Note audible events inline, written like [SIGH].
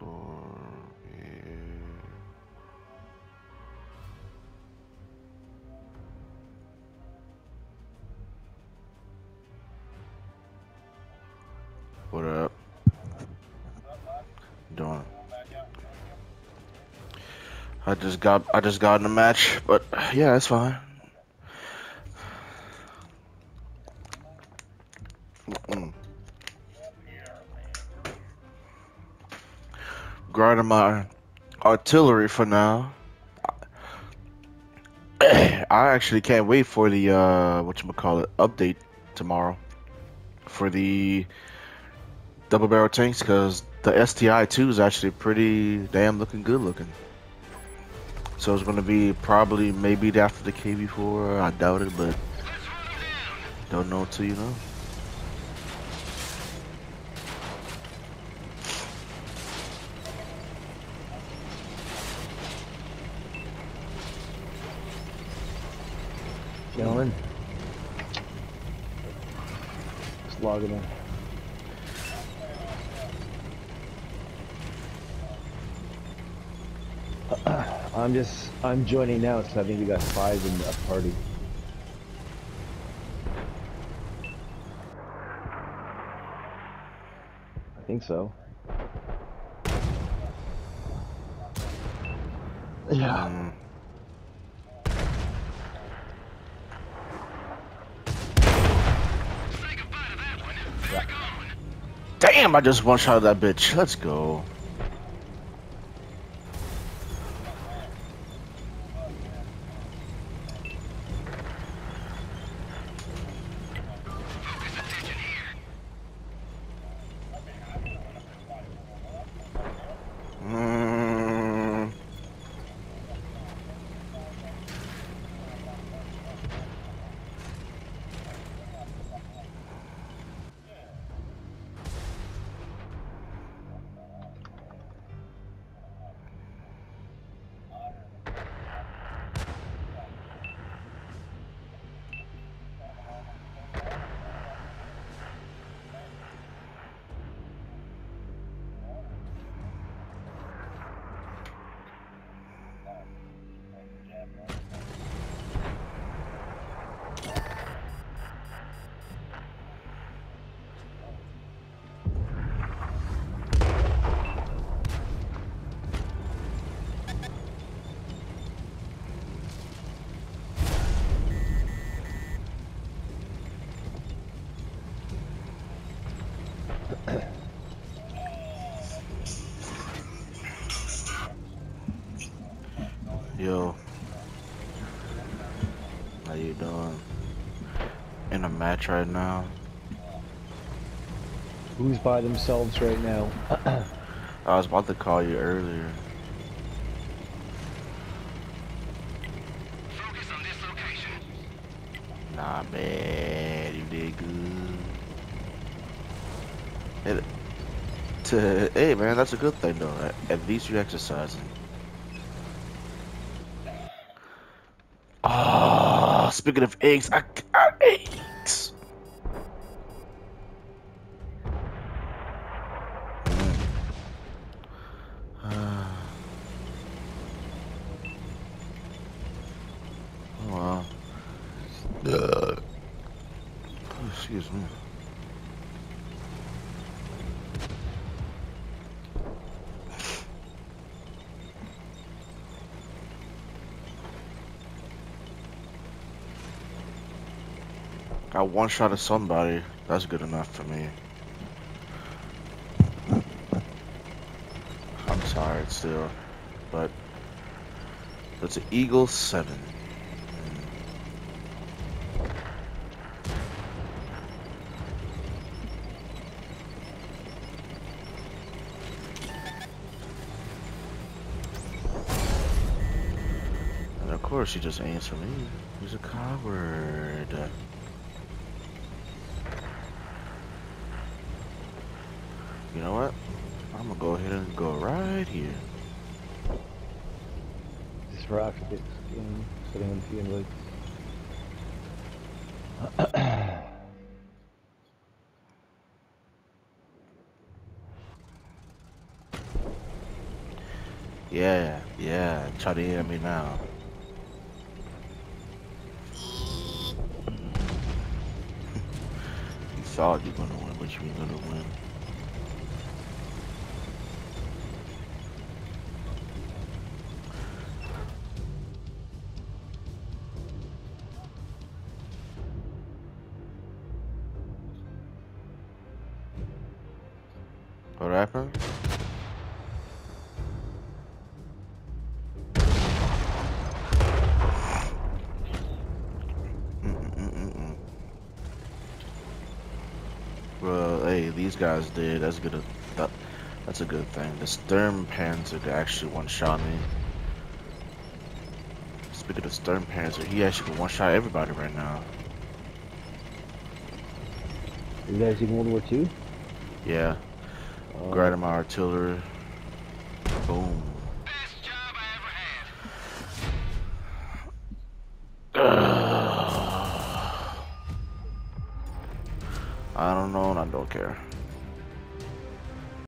Yeah. What up? Doing. I just got I just got in a match, but yeah, it's fine. Grinding my artillery for now. [CLEARS THROAT] I actually can't wait for the uh what you call it update tomorrow for the double barrel tanks because the STI 2 is actually pretty damn looking good looking. So it's gonna be probably maybe after the KV4. I doubt it, but don't know until you know. Gentlemen. Just logging in. [CLEARS THROAT] I'm just, I'm joining now, so I think we got five in the party. I think so. Yeah. Mm. Damn, I just one shot that bitch. Let's go. Yo. How you doing? In a match right now. Who's by themselves right now? [CLEARS THROAT] I was about to call you earlier. Nah, man, you did good. It, to, hey, man, that's a good thing though. At, at least you're exercising. Ah, speaking of eggs, I got eggs. Ah. [SIGHS] Oh wow. Uh, excuse me. Got one shot of somebody. That's good enough for me. I'm tired still, but it's an Eagle 7. And of course he just aims for me. He's a coward. You know what? I'm gonna go ahead and go right here. This rocket is getting, setting in few invites. [CLEARS THROAT] Yeah, yeah. Try to hear me now. [LAUGHS] you thought you were gonna win, but you ain't gonna win. What happened? Well, hey, these guys did. That's good. Uh, that, that's a good thing. The Sturm Panzer actually one-shot me. Speaking of Sturm Panzer, he actually can one-shot everybody right now. You guys in World War II? Yeah. Uh, Grinding my artillery. Boom. [SIGHS] I don't know and I don't care.